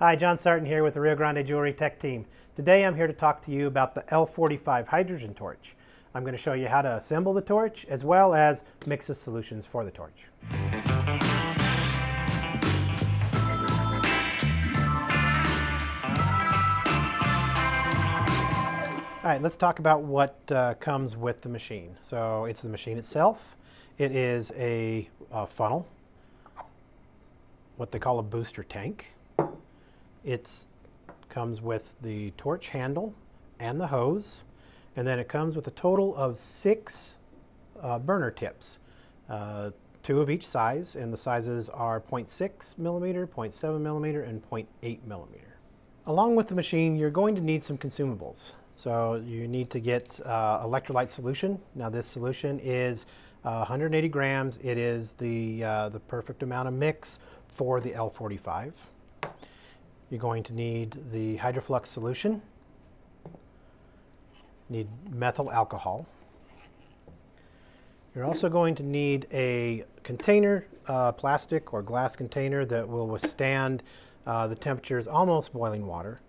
Hi, John Sartin here with the Rio Grande Jewelry Tech Team. Today I'm here to talk to you about the L45 hydrogen torch. I'm going to show you how to assemble the torch as well as mix the solutions for the torch. All right, let's talk about what uh, comes with the machine. So it's the machine itself. It is a, a funnel, what they call a booster tank. It comes with the torch handle and the hose, and then it comes with a total of six uh, burner tips, uh, two of each size, and the sizes are 0.6 millimeter, 0.7 millimeter, and 0.8 millimeter. Along with the machine, you're going to need some consumables. So you need to get uh, electrolyte solution. Now this solution is uh, 180 grams. It is the, uh, the perfect amount of mix for the L45. You're going to need the hydroflux solution, need methyl alcohol. You're also going to need a container, uh, plastic or glass container that will withstand uh, the temperatures almost boiling water,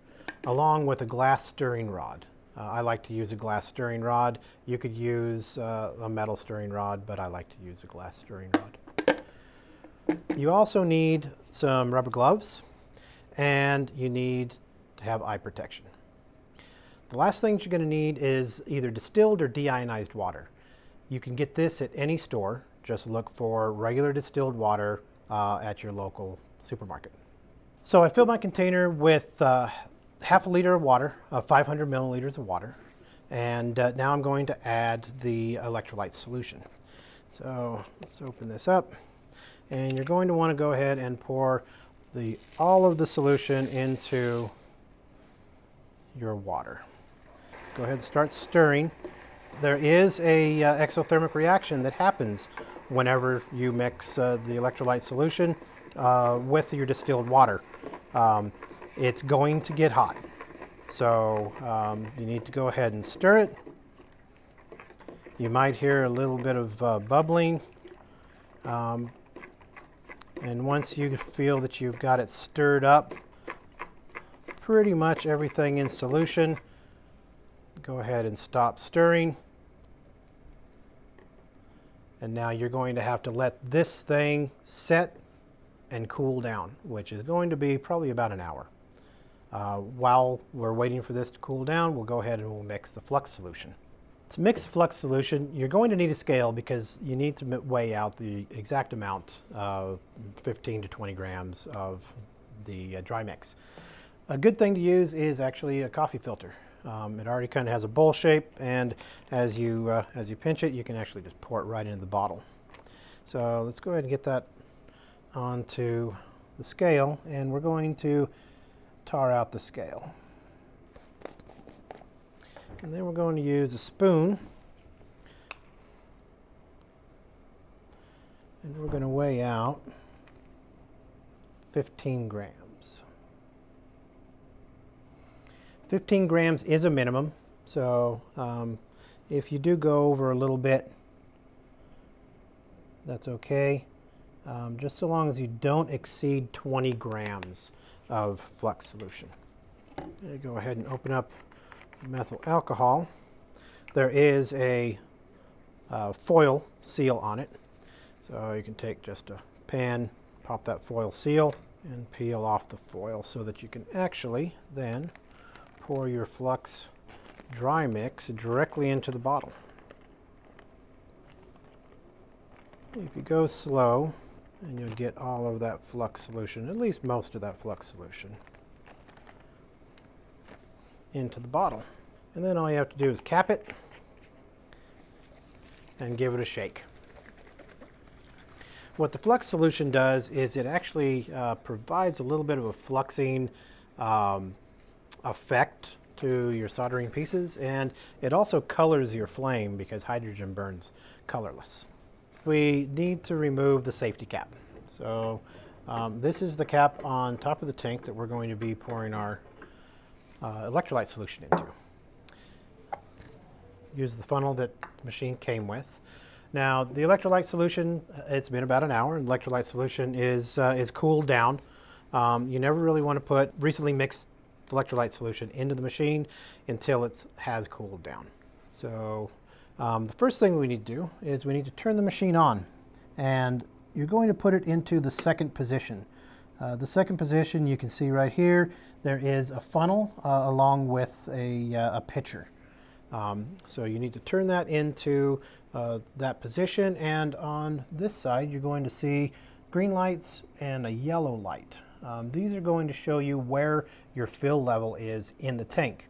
along with a glass stirring rod. Uh, I like to use a glass stirring rod. You could use uh, a metal stirring rod, but I like to use a glass stirring rod. You also need some rubber gloves and you need to have eye protection. The last thing you're going to need is either distilled or deionized water. You can get this at any store. Just look for regular distilled water uh, at your local supermarket. So I filled my container with uh, half a liter of water, uh, 500 milliliters of water, and uh, now I'm going to add the electrolyte solution. So let's open this up, and you're going to want to go ahead and pour the, all of the solution into your water. Go ahead and start stirring. There is a uh, exothermic reaction that happens whenever you mix uh, the electrolyte solution uh, with your distilled water. Um, it's going to get hot. So um, you need to go ahead and stir it. You might hear a little bit of uh, bubbling. Um, and once you feel that you've got it stirred up, pretty much everything in solution, go ahead and stop stirring. And now you're going to have to let this thing set and cool down, which is going to be probably about an hour. Uh, while we're waiting for this to cool down, we'll go ahead and we'll mix the flux solution. To mix the flux solution, you're going to need a scale because you need to weigh out the exact amount, uh, 15 to 20 grams of the uh, dry mix. A good thing to use is actually a coffee filter. Um, it already kind of has a bowl shape and as you, uh, as you pinch it, you can actually just pour it right into the bottle. So let's go ahead and get that onto the scale and we're going to tar out the scale. And then we're going to use a spoon. And we're going to weigh out 15 grams. 15 grams is a minimum, so um, if you do go over a little bit, that's okay, um, just so long as you don't exceed 20 grams of flux solution. Go ahead and open up methyl alcohol. There is a uh, foil seal on it. So you can take just a pan, pop that foil seal, and peel off the foil so that you can actually then pour your flux dry mix directly into the bottle. If you go slow, and you'll get all of that flux solution, at least most of that flux solution, into the bottle. And then all you have to do is cap it and give it a shake. What the flux solution does is it actually uh, provides a little bit of a fluxing um, effect to your soldering pieces and it also colors your flame because hydrogen burns colorless. We need to remove the safety cap. So um, this is the cap on top of the tank that we're going to be pouring our uh, electrolyte solution into use the funnel that the machine came with. Now, the electrolyte solution, uh, it's been about an hour. Electrolyte solution is, uh, is cooled down. Um, you never really want to put recently mixed electrolyte solution into the machine until it has cooled down. So um, the first thing we need to do is we need to turn the machine on and you're going to put it into the second position. Uh, the second position you can see right here, there is a funnel uh, along with a, uh, a pitcher. Um, so you need to turn that into uh, that position and on this side you're going to see green lights and a yellow light. Um, these are going to show you where your fill level is in the tank.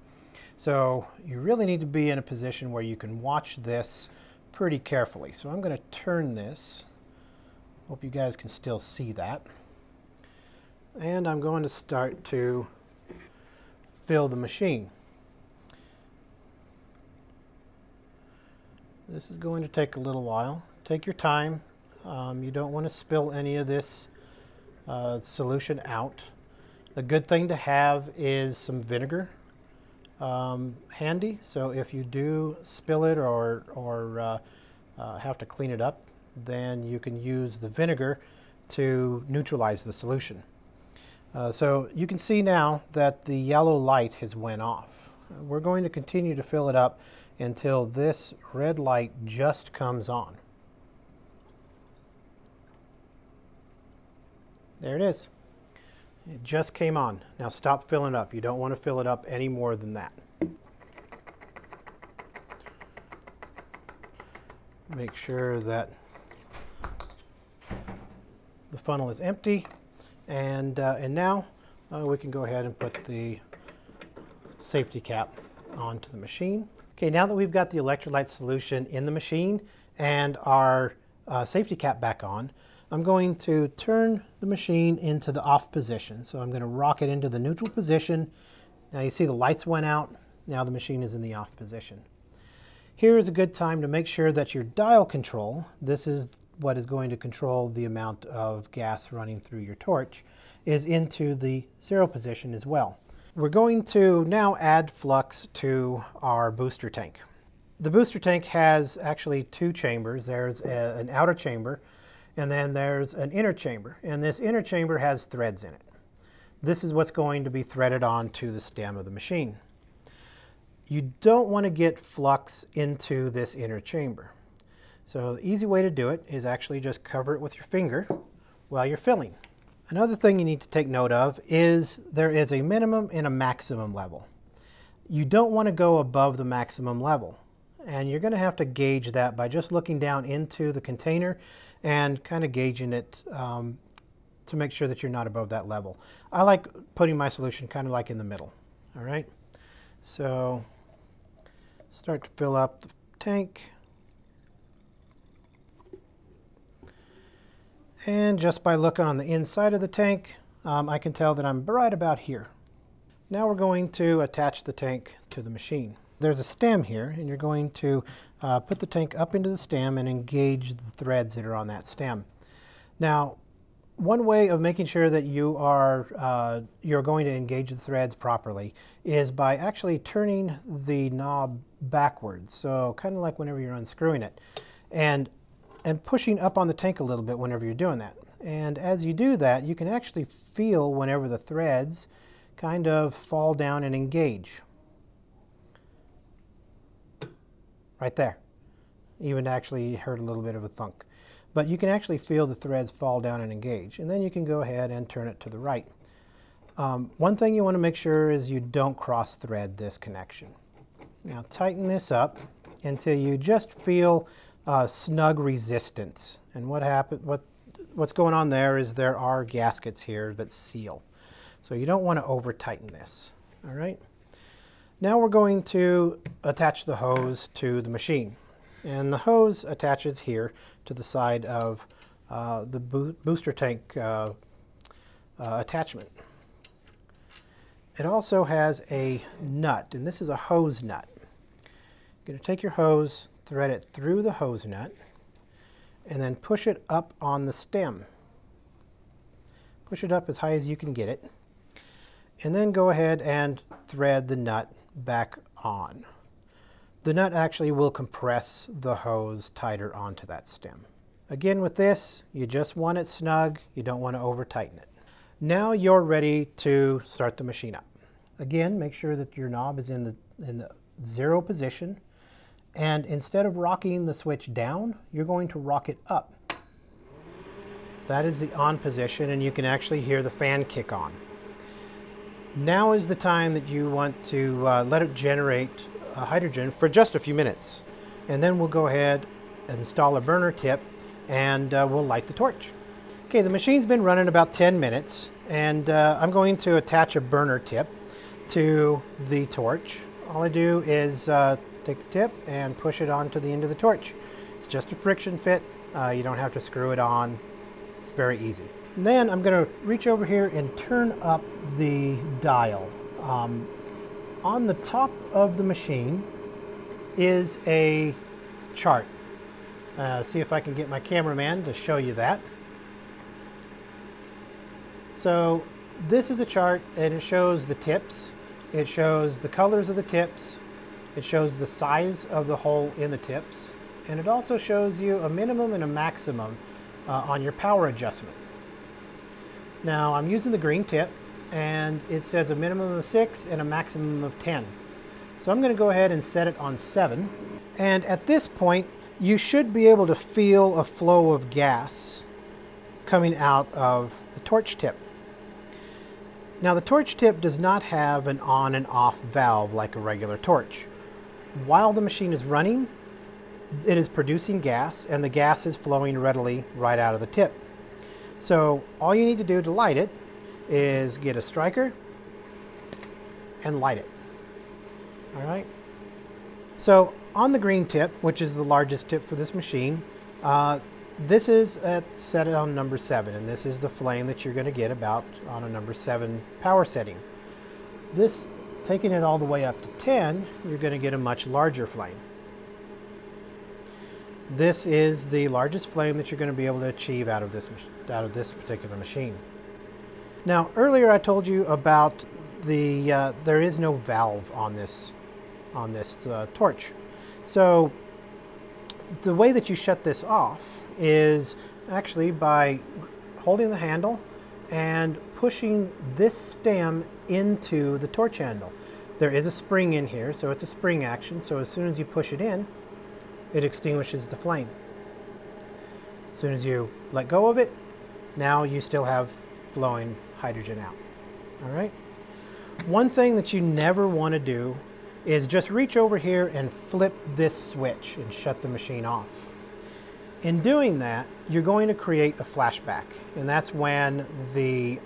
So you really need to be in a position where you can watch this pretty carefully. So I'm going to turn this. Hope you guys can still see that. And I'm going to start to fill the machine. This is going to take a little while. Take your time. Um, you don't want to spill any of this uh, solution out. A good thing to have is some vinegar um, handy. So if you do spill it or, or uh, uh, have to clean it up, then you can use the vinegar to neutralize the solution. Uh, so you can see now that the yellow light has went off. We're going to continue to fill it up until this red light just comes on. There it is. It just came on. Now stop filling up. You don't want to fill it up any more than that. Make sure that the funnel is empty. And, uh, and now uh, we can go ahead and put the safety cap onto the machine. Okay, now that we've got the electrolyte solution in the machine and our uh, safety cap back on, I'm going to turn the machine into the off position. So I'm going to rock it into the neutral position. Now you see the lights went out. Now the machine is in the off position. Here is a good time to make sure that your dial control, this is what is going to control the amount of gas running through your torch, is into the zero position as well. We're going to now add flux to our booster tank. The booster tank has actually two chambers. There's a, an outer chamber and then there's an inner chamber, and this inner chamber has threads in it. This is what's going to be threaded onto the stem of the machine. You don't want to get flux into this inner chamber. So the easy way to do it is actually just cover it with your finger while you're filling. Another thing you need to take note of is there is a minimum and a maximum level. You don't want to go above the maximum level. And you're going to have to gauge that by just looking down into the container and kind of gauging it um, to make sure that you're not above that level. I like putting my solution kind of like in the middle. All right, so start to fill up the tank. And just by looking on the inside of the tank, um, I can tell that I'm right about here. Now we're going to attach the tank to the machine. There's a stem here, and you're going to uh, put the tank up into the stem and engage the threads that are on that stem. Now, one way of making sure that you are uh, you're going to engage the threads properly is by actually turning the knob backwards. So kind of like whenever you're unscrewing it, and and pushing up on the tank a little bit whenever you're doing that. And as you do that, you can actually feel whenever the threads kind of fall down and engage. right there. Even actually heard a little bit of a thunk. But you can actually feel the threads fall down and engage. And then you can go ahead and turn it to the right. Um, one thing you want to make sure is you don't cross thread this connection. Now tighten this up until you just feel uh, snug resistance. And what happen, what, what's going on there is there are gaskets here that seal. So you don't want to over tighten this. All right. Now we're going to attach the hose to the machine. And the hose attaches here to the side of uh, the bo booster tank uh, uh, attachment. It also has a nut, and this is a hose nut. You're going to take your hose, thread it through the hose nut, and then push it up on the stem. Push it up as high as you can get it, and then go ahead and thread the nut back on. The nut actually will compress the hose tighter onto that stem. Again with this, you just want it snug, you don't want to over tighten it. Now you're ready to start the machine up. Again, make sure that your knob is in the, in the zero position. And instead of rocking the switch down, you're going to rock it up. That is the on position and you can actually hear the fan kick on. Now is the time that you want to uh, let it generate uh, hydrogen for just a few minutes. And then we'll go ahead and install a burner tip and uh, we'll light the torch. Okay, the machine's been running about 10 minutes and uh, I'm going to attach a burner tip to the torch. All I do is uh, take the tip and push it onto the end of the torch. It's just a friction fit. Uh, you don't have to screw it on. It's very easy. And then I'm going to reach over here and turn up the dial. Um, on the top of the machine is a chart. Uh, see if I can get my cameraman to show you that. So this is a chart and it shows the tips. It shows the colors of the tips. It shows the size of the hole in the tips. And it also shows you a minimum and a maximum uh, on your power adjustment. Now I'm using the green tip and it says a minimum of 6 and a maximum of 10. So I'm going to go ahead and set it on 7. And at this point you should be able to feel a flow of gas coming out of the torch tip. Now the torch tip does not have an on and off valve like a regular torch. While the machine is running, it is producing gas and the gas is flowing readily right out of the tip. So all you need to do to light it is get a striker and light it. All right. So on the green tip, which is the largest tip for this machine, uh, this is at set on number seven, and this is the flame that you're going to get about on a number seven power setting. This, taking it all the way up to 10, you're going to get a much larger flame. This is the largest flame that you're going to be able to achieve out of this out of this particular machine. Now, earlier I told you about the uh, there is no valve on this on this uh, torch. So the way that you shut this off is actually by holding the handle and pushing this stem into the torch handle. There is a spring in here, so it's a spring action. So as soon as you push it in, it extinguishes the flame. As soon as you let go of it, now you still have flowing hydrogen out. All right. One thing that you never want to do is just reach over here and flip this switch and shut the machine off. In doing that, you're going to create a flashback, and that's when the,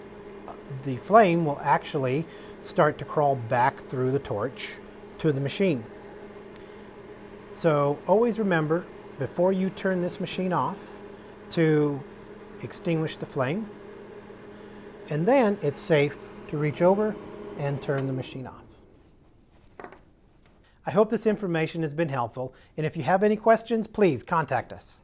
the flame will actually start to crawl back through the torch to the machine. So always remember, before you turn this machine off, to extinguish the flame, and then it's safe to reach over and turn the machine off. I hope this information has been helpful, and if you have any questions, please contact us.